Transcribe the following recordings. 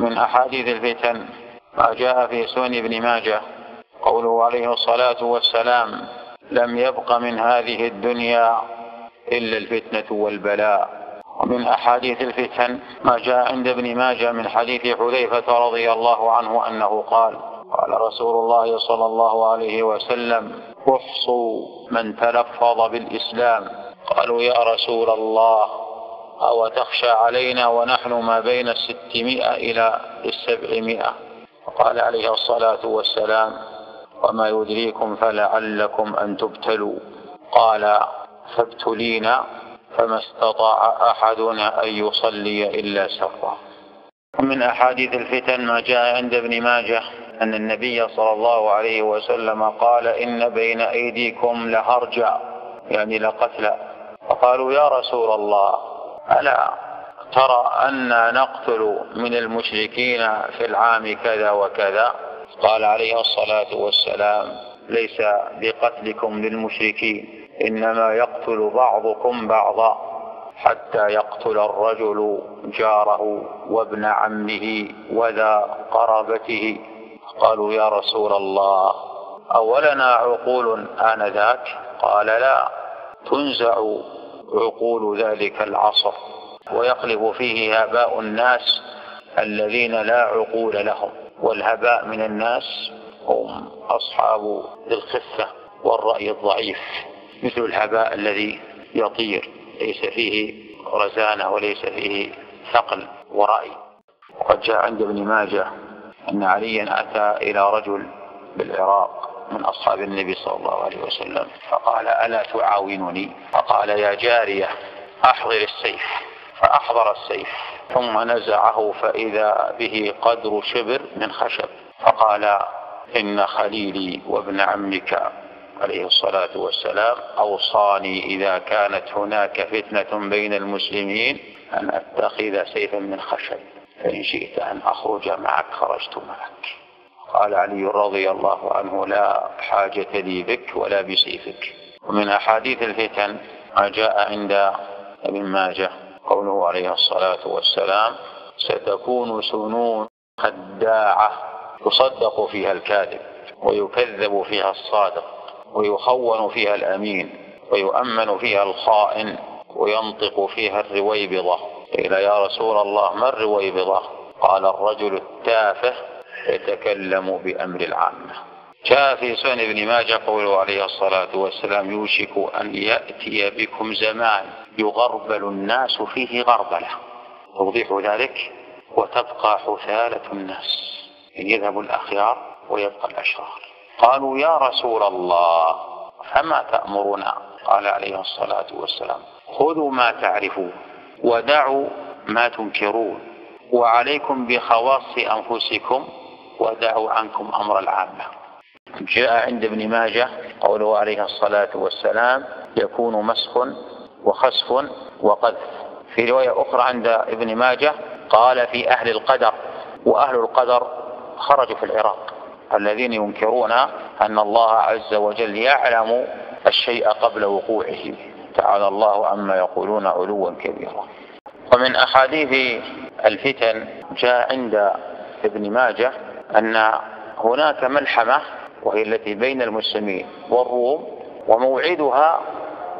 ومن أحاديث الفتن ما جاء في سنن ابن ماجه. قوله عليه الصلاة والسلام لم يبق من هذه الدنيا إلا الفتنة والبلاء. ومن أحاديث الفتن ما جاء عند ابن ماجه من حديث حذيفة رضي الله عنه أنه قال قال رسول الله صلى الله عليه وسلم أحصوا من تلفظ بالإسلام. قالوا يا رسول الله أو تخشى علينا ونحن ما بين الستمائة إلى السبعمائة قال عليه الصلاة والسلام وما يدريكم فلعلكم أن تبتلوا. قال فابتلينا فما استطاع أحدنا أن يصلي إلا سرا ومن أحاديث الفتن ما جاء عند ابن ماجه أن النبي صلى الله عليه وسلم قال إن بين أيديكم لهرجا يعني لقتلا فقالوا يا رسول الله ألا ترى أن نقتل من المشركين في العام كذا وكذا؟ قال عليه الصلاة والسلام ليس بقتلكم للمشركين إنما يقتل بعضكم بعضا حتى يقتل الرجل جاره وابن عمه وذا قرابته. قالوا يا رسول الله أولنا عقول آنذاك؟ قال لا تنزع عقول ذلك العصر. ويقلب فيه هباء الناس الذين لا عقول لهم. والهباء من الناس هم أصحاب الخفة والرأي الضعيف. مثل الهباء الذي يطير ليس فيه رزانة وليس فيه ثقل ورأي. وقد جاء عند ابن ماجه أن عليا أتى إلى رجل بالعراق. من أصحاب النبي صلى الله عليه وسلم. فقال ألا تعاونني؟ فقال يا جارية أحضر السيف. فأحضر السيف. ثم نزعه فإذا به قدر شبر من خشب. فقال إن خليلي وابن عمك عليه الصلاة والسلام أوصاني إذا كانت هناك فتنة بين المسلمين أن أتخذ سيفا من خشب. فإن شئت أن أخرج معك خرجت معك. قال علي رضي الله عنه لا حاجة لي بك ولا بسيفك ومن أحاديث الفتن ما جاء عند ابن ماجه قوله عليه الصلاة والسلام ستكون سنون خداعة يصدق فيها الكاذب ويكذب فيها الصادق ويخون فيها الأمين ويؤمن فيها الخائن وينطق فيها الرويبضة. قيل يا رسول الله ما الرويبضة؟ قال الرجل التافه يتكلم بأمر العامة. جاء في سنن ابن ماجه قوله عليه الصلاة والسلام يوشك أن يأتي بكم زمان يغربل الناس فيه غربلة. توضيح ذلك وتبقى حثالة الناس. يعني يذهب الأخيار ويبقى الأشرار. قالوا يا رسول الله فما تأمرنا؟ قال عليه الصلاة والسلام خذوا ما تعرفون ودعوا ما تنكرون. وعليكم بخواص أنفسكم ودعوا عنكم أمر العامة. جاء عند ابن ماجه قوله عليه الصلاة والسلام يكون مسخ وخسف وقذف. في رواية أخرى عند ابن ماجه قال في أهل القدر وأهل القدر خرجوا في العراق. الذين ينكرون أن الله عز وجل يعلم الشيء قبل وقوعه. تعالى الله عما يقولون علوا كبيرا. ومن أحاديث الفتن جاء عند ابن ماجه أن هناك ملحمة وهي التي بين المسلمين والروم وموعدها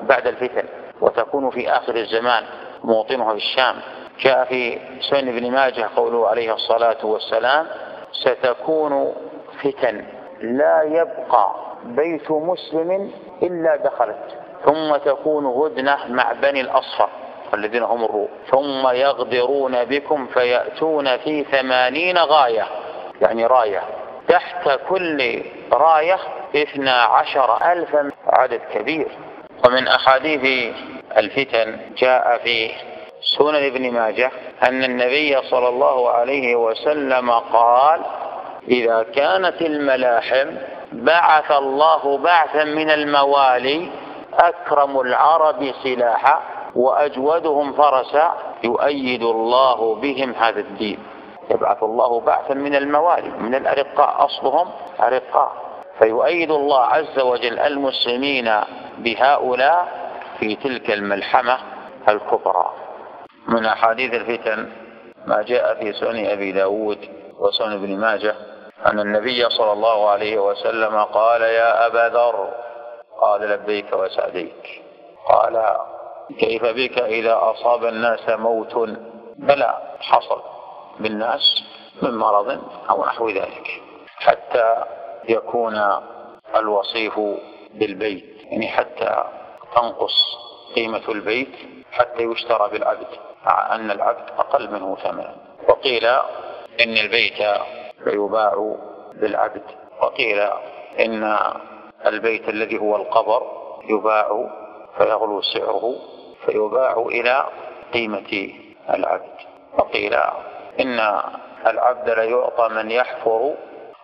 بعد الفتن وتكون في آخر الزمان موطنها في الشام. جاء في سنن ابن ماجه قوله عليه الصلاة والسلام ستكون فتن لا يبقى بيت مسلم إلا دخلت ثم تكون هدنة مع بني الأصفر الذين هم الروم ثم يغدرون بكم فيأتون في ثمانين غاية. يعني راية. تحت كل راية اثنا عشر ألفا عدد كبير. ومن أحاديث الفتن جاء في سنن ابن ماجه أن النبي صلى الله عليه وسلم قال إذا كانت الملاحم بعث الله بعثا من الموالي أكرم العرب سلاحا وأجودهم فرسا يؤيد الله بهم هذا الدين. يبعث الله بعثا من الموالي من الأرقاء أصلهم أرقاء. فيؤيد الله عز وجل المسلمين بهؤلاء في تلك الملحمة الكبرى. من أحاديث الفتن ما جاء في سنن أبي داود وسنن ابن ماجه أن النبي صلى الله عليه وسلم قال يا أبا ذر. قال لبيك وسعديك. قال كيف بك إذا أصاب الناس موت؟ بلى حصل. بالناس من مرض أو نحو ذلك حتى يكون الوصيف بالبيت يعني حتى تنقص قيمة البيت حتى يشترى بالعبد مع أن العبد أقل منه ثمنا. وقيل إن البيت يباع بالعبد وقيل إن البيت الذي هو القبر يباع فيغلو سعره فيباع إلى قيمة العبد. وقيل إن العبد ليعطى من يحفر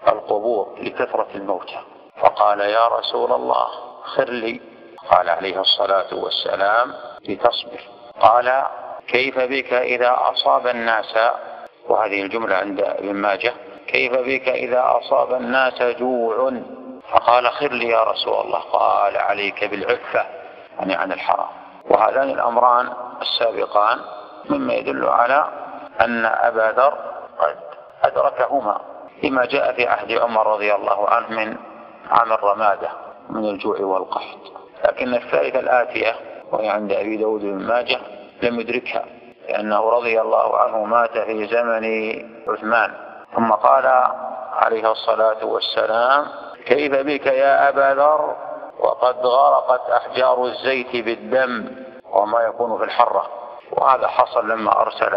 القبور لكثرة الموتى فقال يا رسول الله خر لي. قال عليه الصلاة والسلام لتصبر. قال كيف بك إذا أصاب الناس؟ وهذه الجملة عند ابن ماجه. كيف بك إذا أصاب الناس جوع؟ فقال خر لي يا رسول الله. قال عليك بالعفة يعني عن الحرام. وهذان الأمران السابقان مما يدل على أن أبا ذر قد أدركهما لما جاء في عهد عمر رضي الله عنه من عام الرمادة من الجوع والقحط. لكن الثالثة الآتية وهي عند أبي داود بن ماجه لم يدركها لأنه رضي الله عنه مات في زمن عثمان. ثم قال عليه الصلاة والسلام كيف بك يا أبا ذر؟ وقد غرقت أحجار الزيت بالدم وما يكون في الحرة. وهذا حصل لما أرسل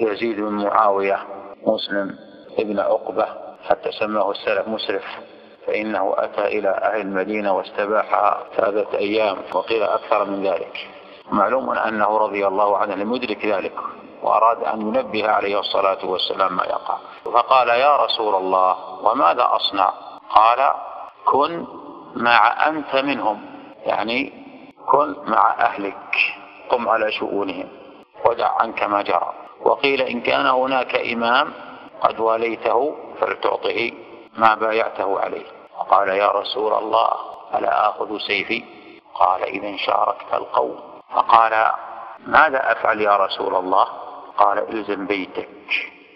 يزيد بن معاوية مسلم ابن عقبة حتى سماه السلف مسرف فإنه أتى إلى أهل المدينة واستباح ثلاثة أيام وقيل أكثر من ذلك. معلوم أنه رضي الله عنه لم يدرك ذلك وأراد أن ينبه عليه الصلاة والسلام ما يقع. فقال يا رسول الله وماذا أصنع؟ قال كن مع أنت منهم يعني كن مع أهلك قم على شؤونهم ودع عنك ما جرى. وقيل إن كان هناك إمام قد واليته فلتعطه ما بايعته عليه. قال يا رسول الله ألا آخذ سيفي؟ قال إذا شاركت القوم. فقال ماذا أفعل يا رسول الله؟ قال إلزم بيتك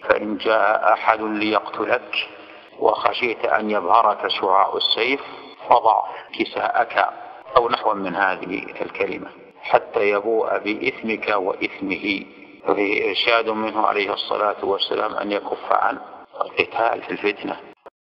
فإن جاء أحد ليقتلك وخشيت أن يظهرك شعاع السيف فضع كساءك أو نحو من هذه الكلمة حتى يبوء بإثمك وإثمه. وفيه إرشاد منه عليه الصلاة والسلام أن يكف عن القتال في الفتنة.